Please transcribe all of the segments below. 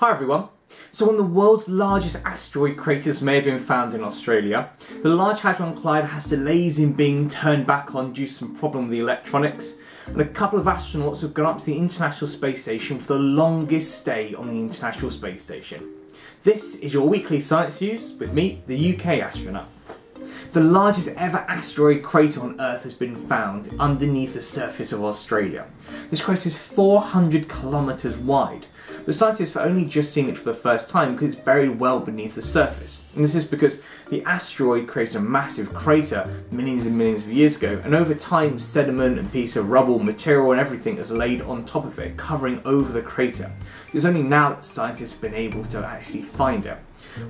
Hi everyone. So one of the world's largest asteroid craters may have been found in Australia. The Large Hadron Collider has delays in being turned back on due to some problem with the electronics. And a couple of astronauts have gone up to the International Space Station for the longest stay on the International Space Station. This is your weekly science news with me, the UKAstroNut. The largest ever asteroid crater on Earth has been found underneath the surface of Australia. This crater is 400 kilometres wide, but scientists have only just seen it for the first time because it's buried well beneath the surface. And this is because the asteroid created a massive crater millions and millions of years ago, and over time sediment and piece of rubble, material and everything is laid on top of it, covering over the crater. It's only now that scientists have been able to actually find it.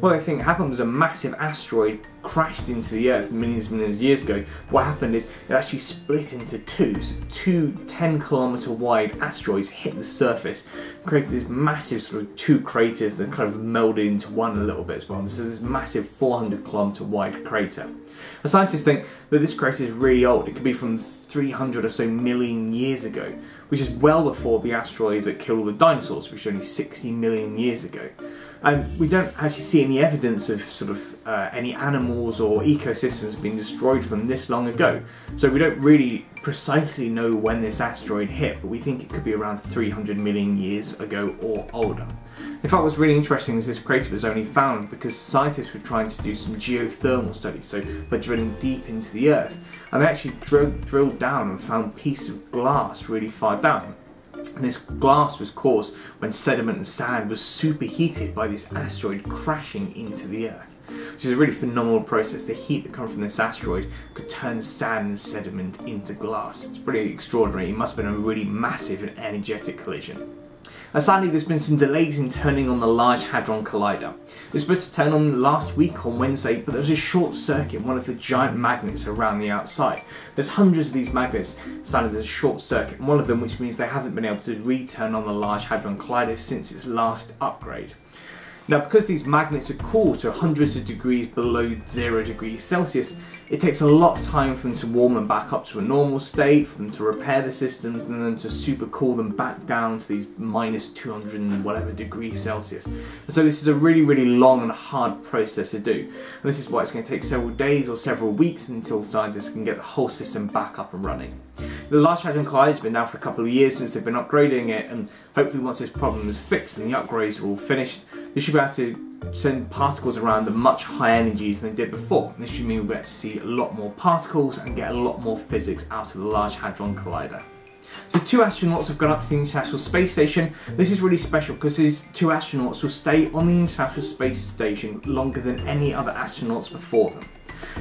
What I think happened was a massive asteroid crashed into the Earth millions and millions of years ago. What happened is it actually split into two. So two 10 kilometer wide asteroids hit the surface, created this massive sort of two craters that kind of melded into one a little bit as well. So this massive 400 kilometer wide crater. The scientists think that this crater is really old. It could be from 300 or so million years ago, which is well before the asteroid that killed all the dinosaurs, which was only 60 million years ago. And we don't actually see any evidence of sort of uh, any animals or ecosystems being destroyed from this long ago. So we don't really precisely know when this asteroid hit, but we think it could be around 300 million years ago or older. Fact, what's really interesting is this crater was only found because scientists were trying to do some geothermal studies, so by drilling deep into the earth, and they actually drilled, drilled down and found pieces of glass really far down. And this glass was caused when sediment and sand was superheated by this asteroid crashing into the Earth. Which is a really phenomenal process. The heat that comes from this asteroid could turn sand and sediment into glass. It's pretty extraordinary. It must have been a really massive and energetic collision. And sadly, there's been some delays in turning on the Large Hadron Collider. It was supposed to turn on last week on Wednesday, but there was a short circuit in one of the giant magnets around the outside. There's hundreds of these magnets, sadly there's a short circuit in one of them, which means they haven't been able to return on the Large Hadron Collider since its last upgrade. Now because these magnets are cool to hundreds of degrees below zero degrees Celsius, it takes a lot of time for them to warm them back up to a normal state, for them to repair the systems, and then to super cool them back down to these minus 200 and whatever degrees Celsius. And so this is a really, really long and hard process to do. And this is why it's going to take several days or several weeks until scientists can get the whole system back up and running. The Large Hadron Collider has been down for a couple of years since they've been upgrading it, and hopefully once this problem is fixed and the upgrades are all finished, they should be able to send particles around at much higher energies than they did before. This should mean we'll able to see a lot more particles and get a lot more physics out of the Large Hadron Collider. So two astronauts have gone up to the International Space Station. This is really special because these two astronauts will stay on the International Space Station longer than any other astronauts before them.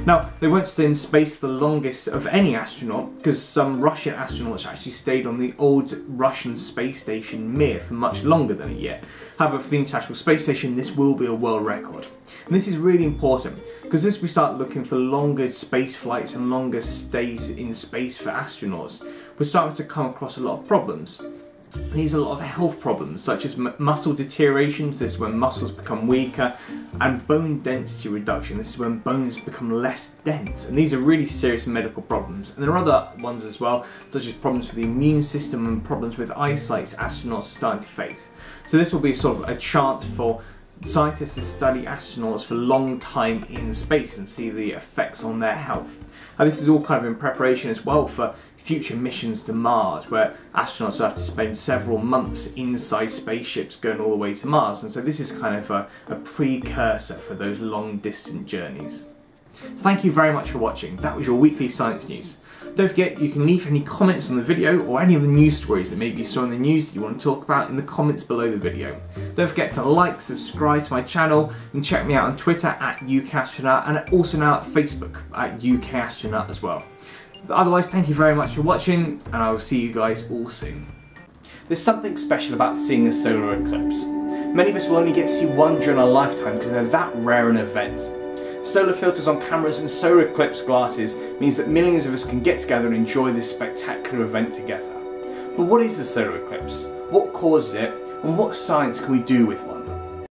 Now, they won't stay in space the longest of any astronaut because some Russian astronauts actually stayed on the old Russian space station Mir for much longer than a year. However, for the International Space Station, this will be a world record. And this is really important because as we start looking for longer space flights and longer stays in space for astronauts, we're starting to come across a lot of problems. These are a lot of health problems such as muscle deterioration, this is when muscles become weaker, and bone density reduction, this is when bones become less dense. And these are really serious medical problems. And there are other ones as well, such as problems with the immune system and problems with eyesight astronauts are starting to face. So this will be sort of a chance for scientists study astronauts for a long time in space and see the effects on their health. And this is all kind of in preparation as well for future missions to Mars, where astronauts will have to spend several months inside spaceships going all the way to Mars. And so this is kind of a, a precursor for those long distant journeys. Thank you very much for watching. That was your weekly science news. Don't forget you can leave any comments on the video or any of the news stories that maybe you saw in the news that you want to talk about in the comments below the video. Don't forget to like, subscribe to my channel and check me out on Twitter at UKAstroNut and also now at Facebook at UKAstroNut as well. But otherwise thank you very much for watching and I will see you guys all soon. There's something special about seeing a solar eclipse. Many of us will only get to see one during our lifetime because they're that rare an event solar filters on cameras and solar eclipse glasses means that millions of us can get together and enjoy this spectacular event together. But what is a solar eclipse? What causes it? And what science can we do with one?